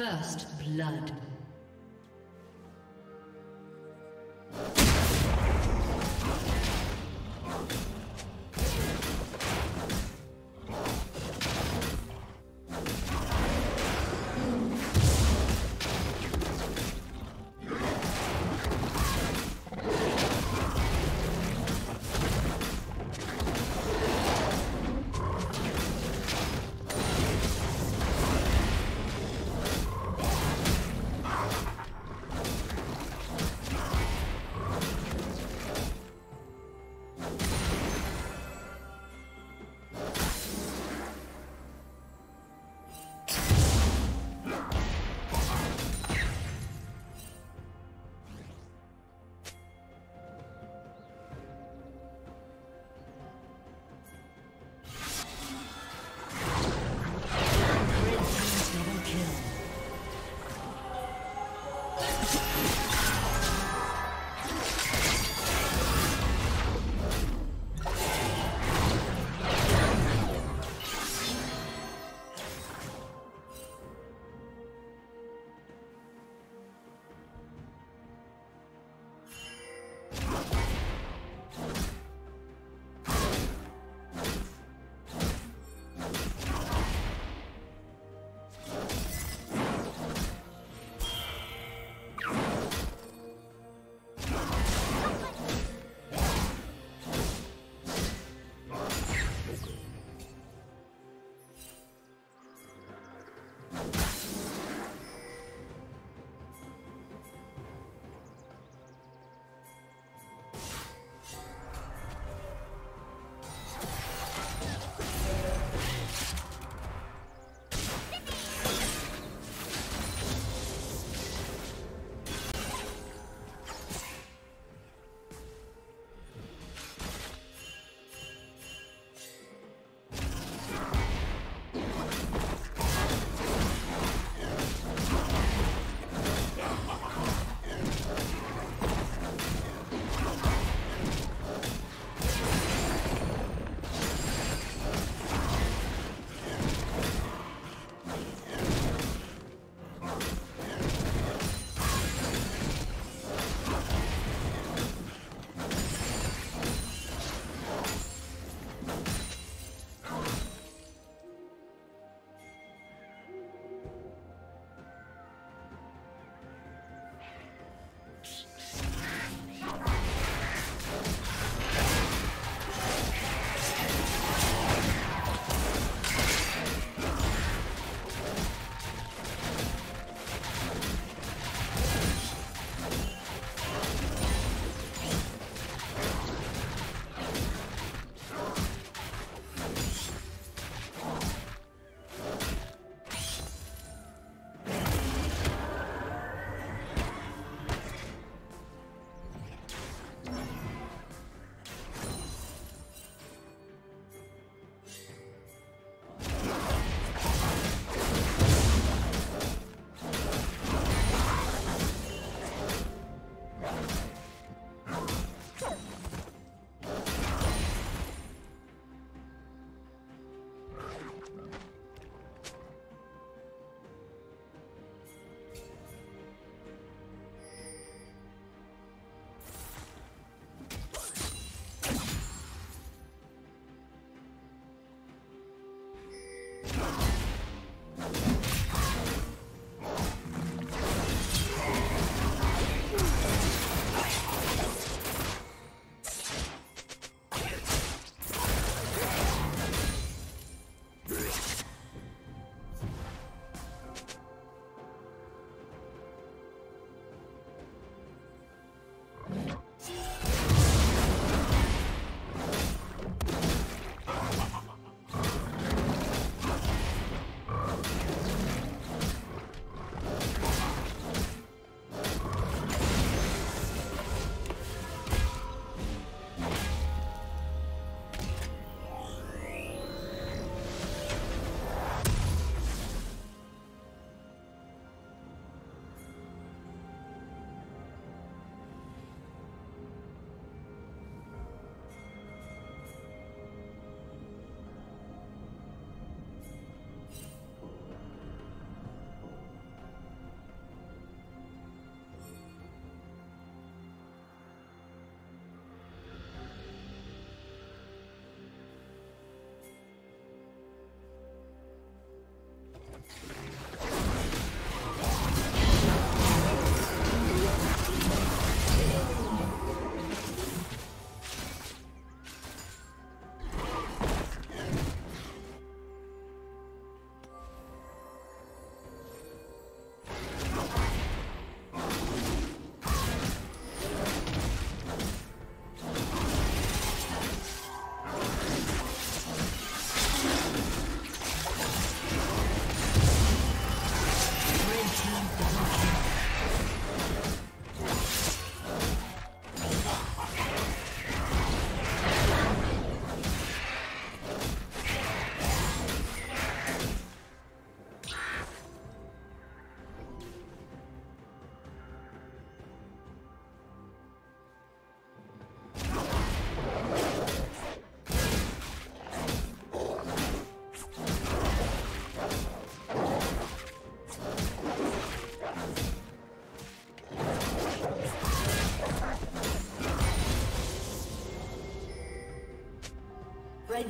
First blood.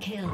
Kill.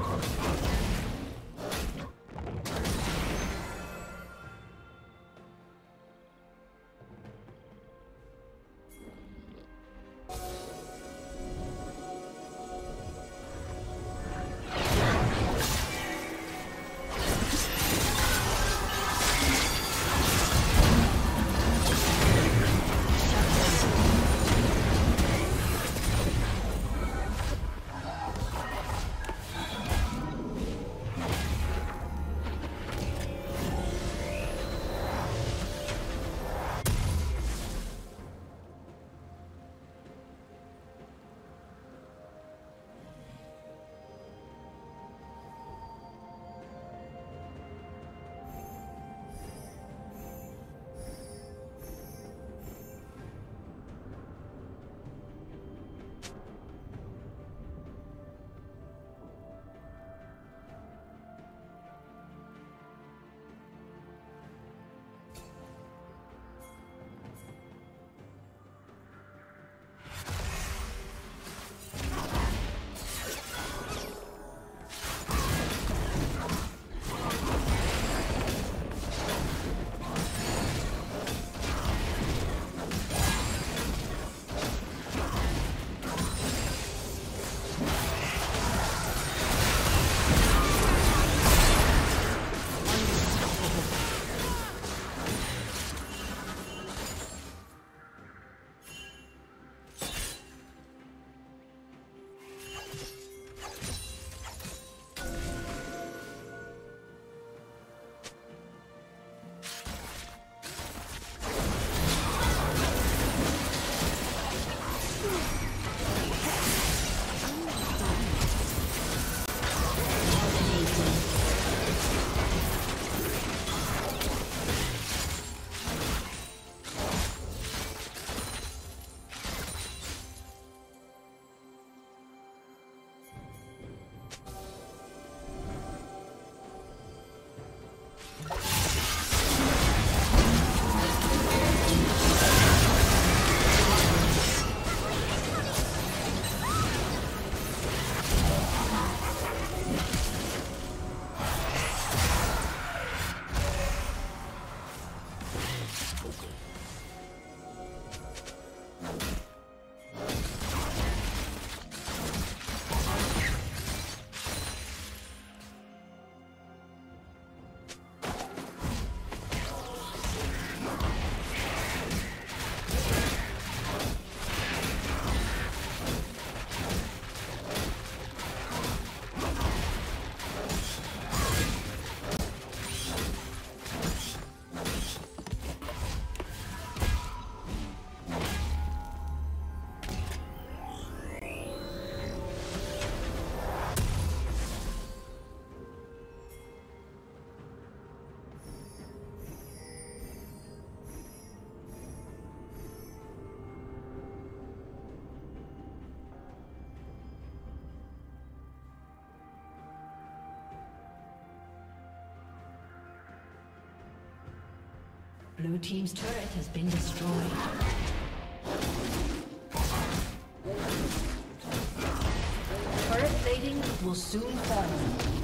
Blue Team's turret has been destroyed. Turret plating will soon fall.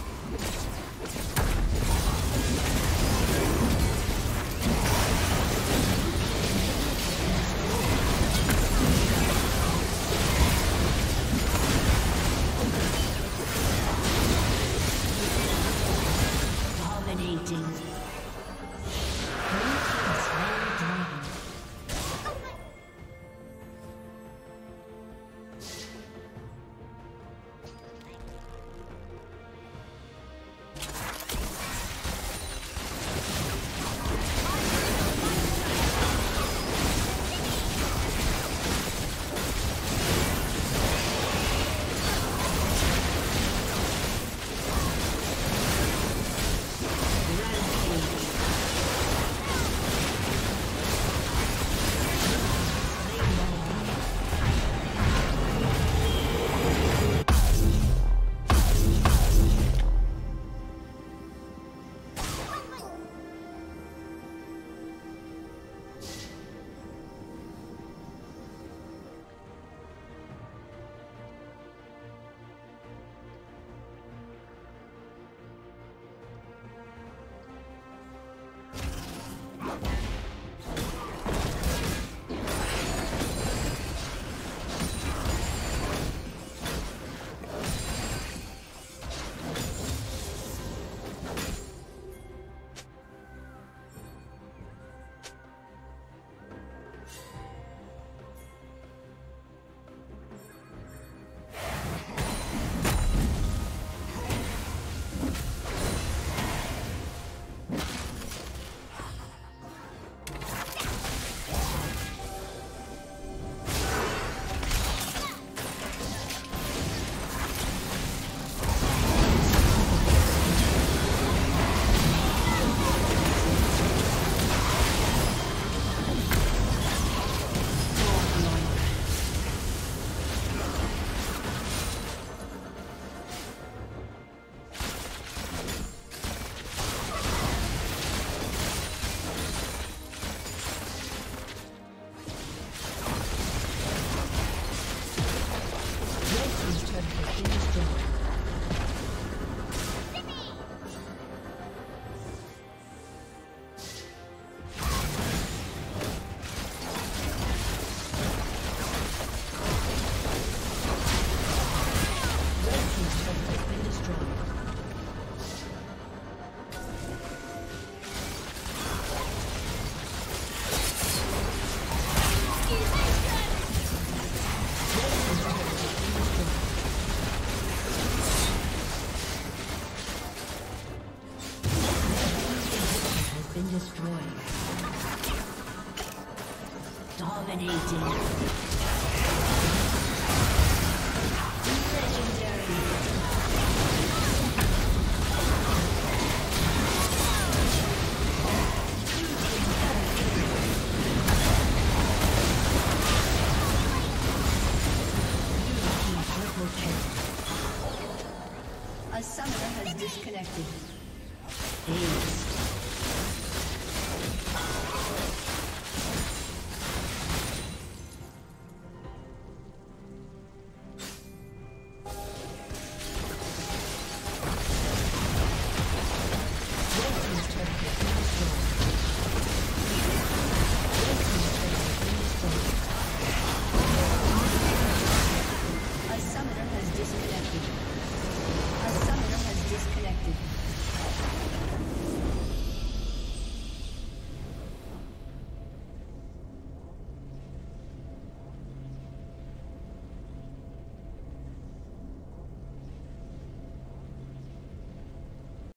A summoner has disconnected. Ace.